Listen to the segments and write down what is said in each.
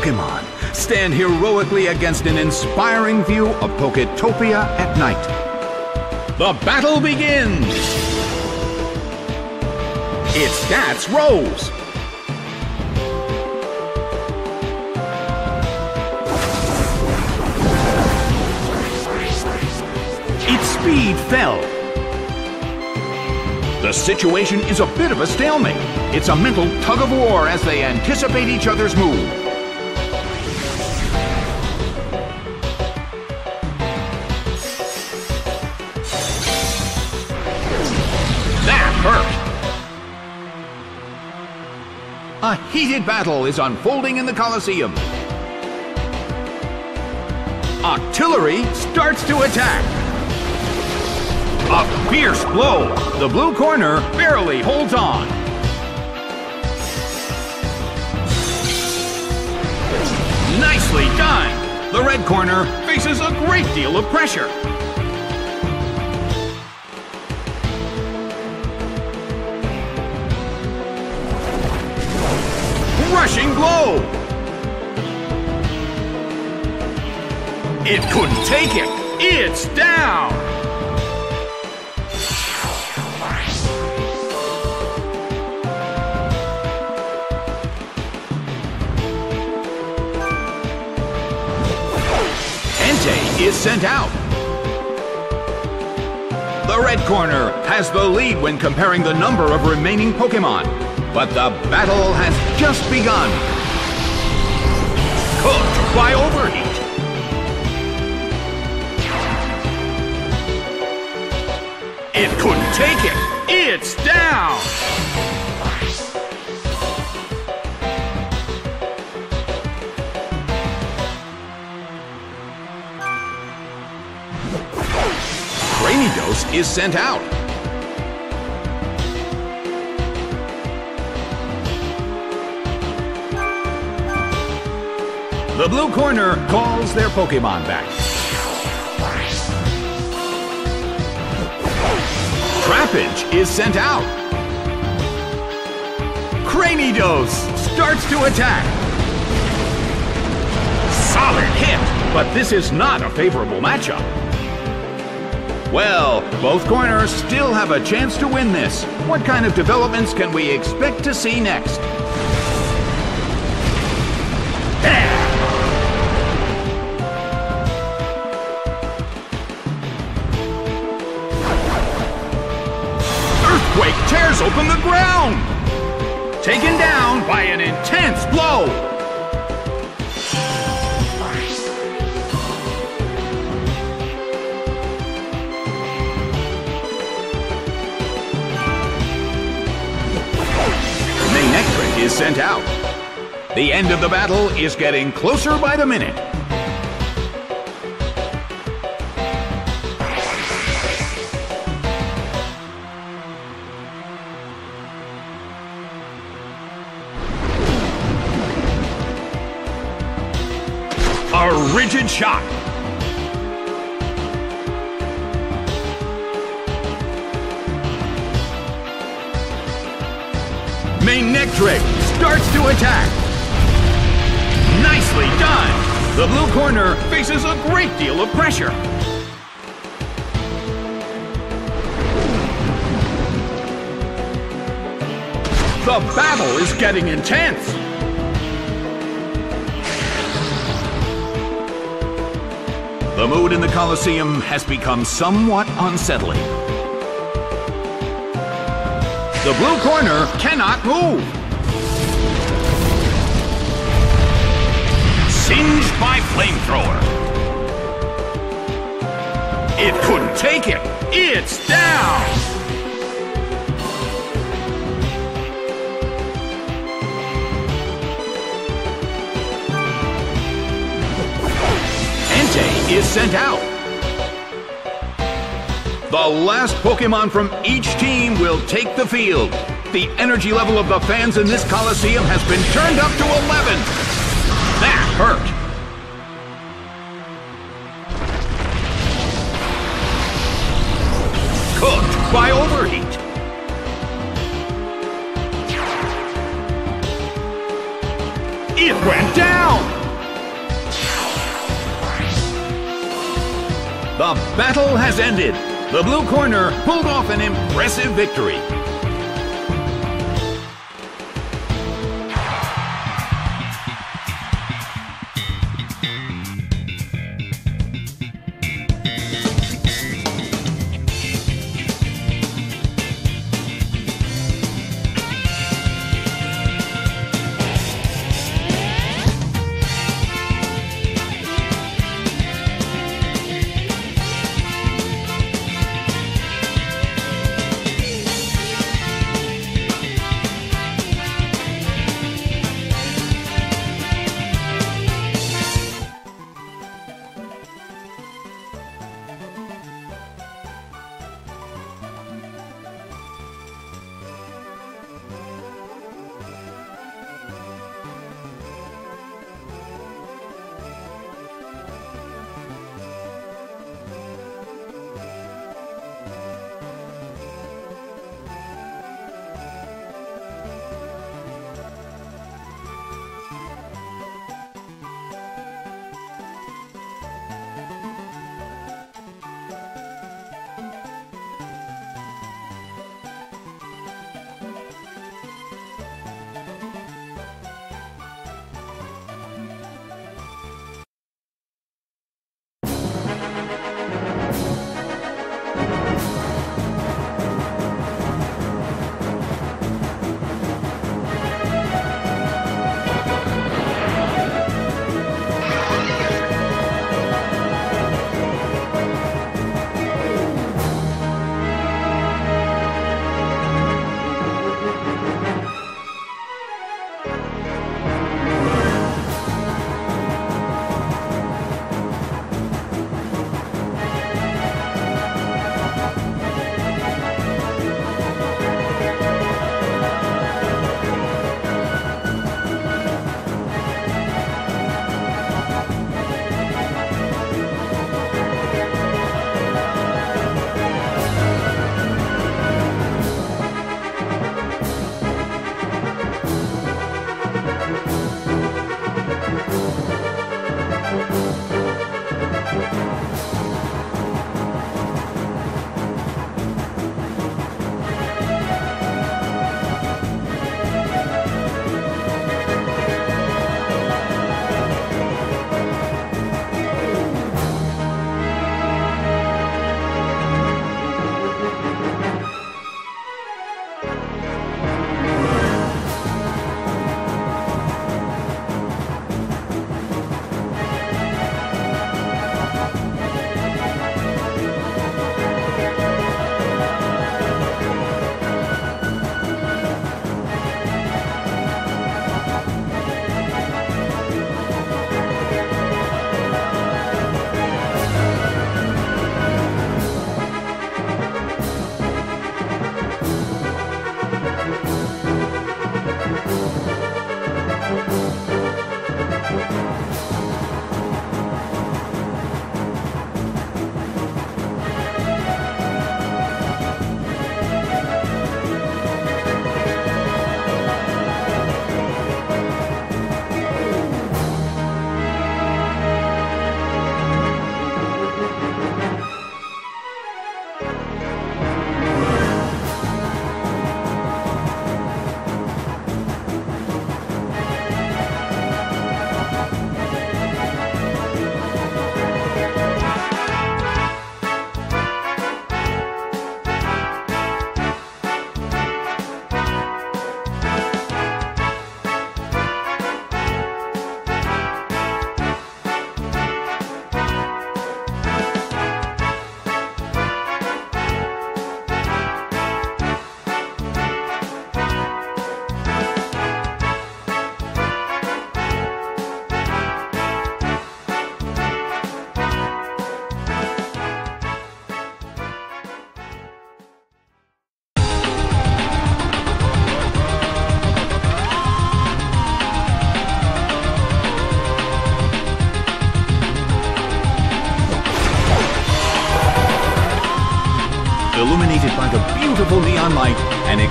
Pokemon stand heroically against an inspiring view of Poketopia at night. The battle begins! Its stats rose. Its speed fell. The situation is a bit of a stalemate. It's a mental tug of war as they anticipate each other's move. A heated battle is unfolding in the Colosseum. Octillery starts to attack. A fierce blow. The blue corner barely holds on. Nicely done. The red corner faces a great deal of pressure. Rushing blow. It couldn't take it. It's down. Entei is sent out. The red corner has the lead when comparing the number of remaining Pokemon. But the battle has just begun. Cooked by overheat. It couldn't take it. It's down. Cranidos is sent out. The blue corner calls their Pokemon back. Trapinch is sent out. Cranidos starts to attack. Solid hit, but this is not a favorable matchup. Well, both corners still have a chance to win this. What kind of developments can we expect to see next? Earthquake tears open the ground! Taken down by an intense blow! Manectric is sent out. The end of the battle is getting closer by the minute. A rigid shot. Manectric starts to attack. Nicely done. The blue corner faces a great deal of pressure. The battle is getting intense. The mood in the Colosseum has become somewhat unsettling. The blue corner cannot move. Singed by flamethrower. It couldn't take it. It's down. Is sent out. The last Pokemon from each team will take the field. The energy level of the fans in this Coliseum has been turned up to 11. That hurt. Cooked by overheat. It went down. The battle has ended. The blue corner pulled off an impressive victory.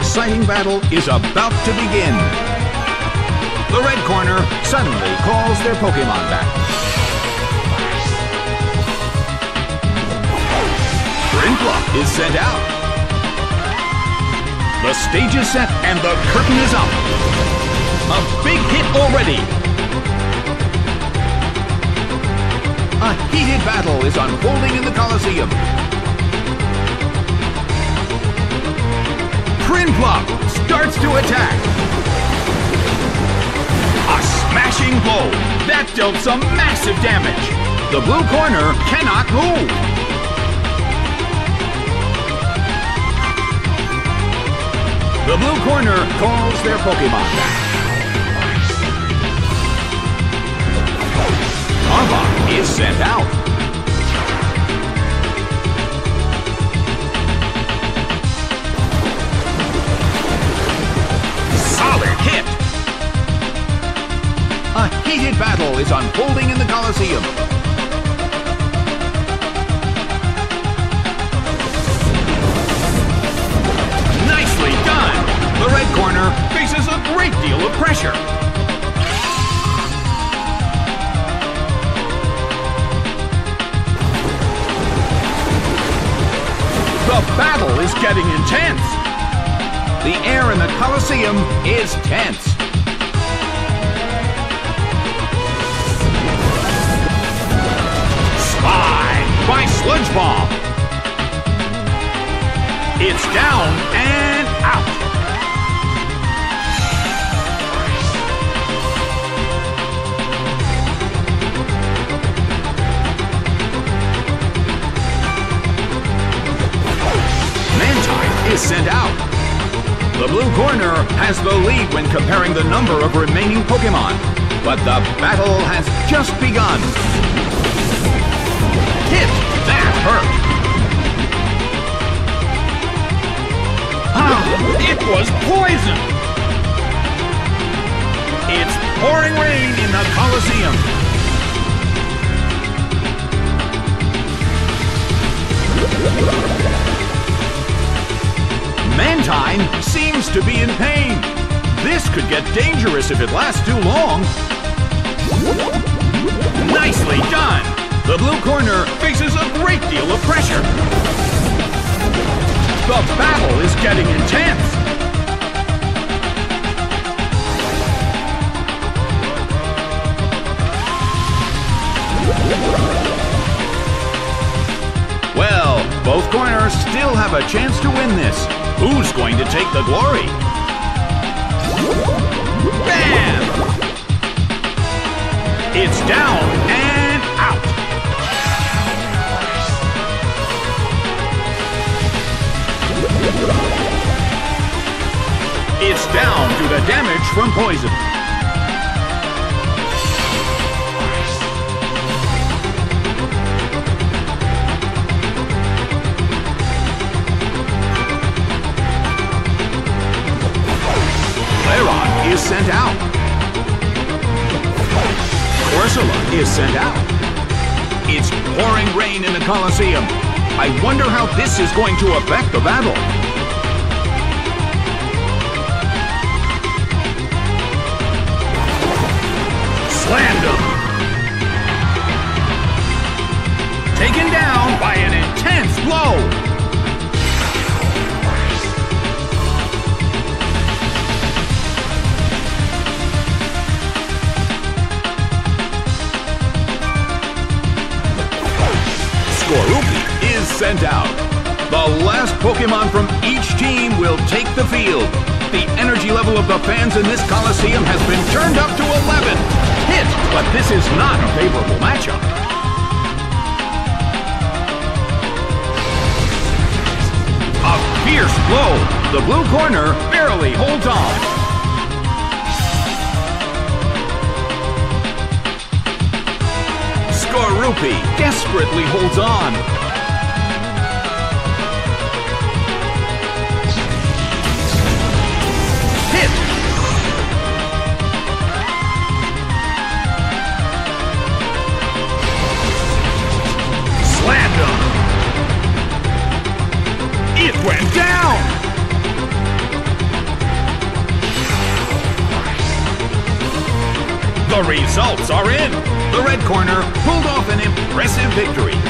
Exciting battle is about to begin. The red corner suddenly calls their Pokemon back. Prinplup is sent out. The stage is set and the curtain is up. A big hit already. A heated battle is unfolding in the Coliseum. Prinplup starts to attack. A smashing blow. That dealt some massive damage. The blue corner cannot move. The blue corner calls their Pokemon back. Arbok is sent out. Battle is unfolding in the Coliseum. Nicely done. The red corner faces a great deal of pressure. The battle is getting intense. The air in the Coliseum is tense. Down and out. Mantine is sent out. The blue corner has the lead when comparing the number of remaining Pokemon. But the battle has just begun. Hit! That hurt! Was poison! It's pouring rain in the Coliseum. Mantine seems to be in pain. This could get dangerous if it lasts too long. Nicely done! The blue corner faces a great deal of pressure. The battle is getting intense. Still have a chance to win this. Who's going to take the glory? Bam! It's down and out. It's down to damage from poison. Sent out. Corsola is sent out. It's pouring rain in the Colosseum. I wonder how this is going to affect the battle. Sent out. The last Pokemon from each team will take the field. The energy level of the fans in this Coliseum has been turned up to 11. Hit, but this is not a favorable matchup. A fierce blow. The blue corner barely holds on. Skorupi desperately holds on. Down! The results are in! The red corner pulled off an impressive victory.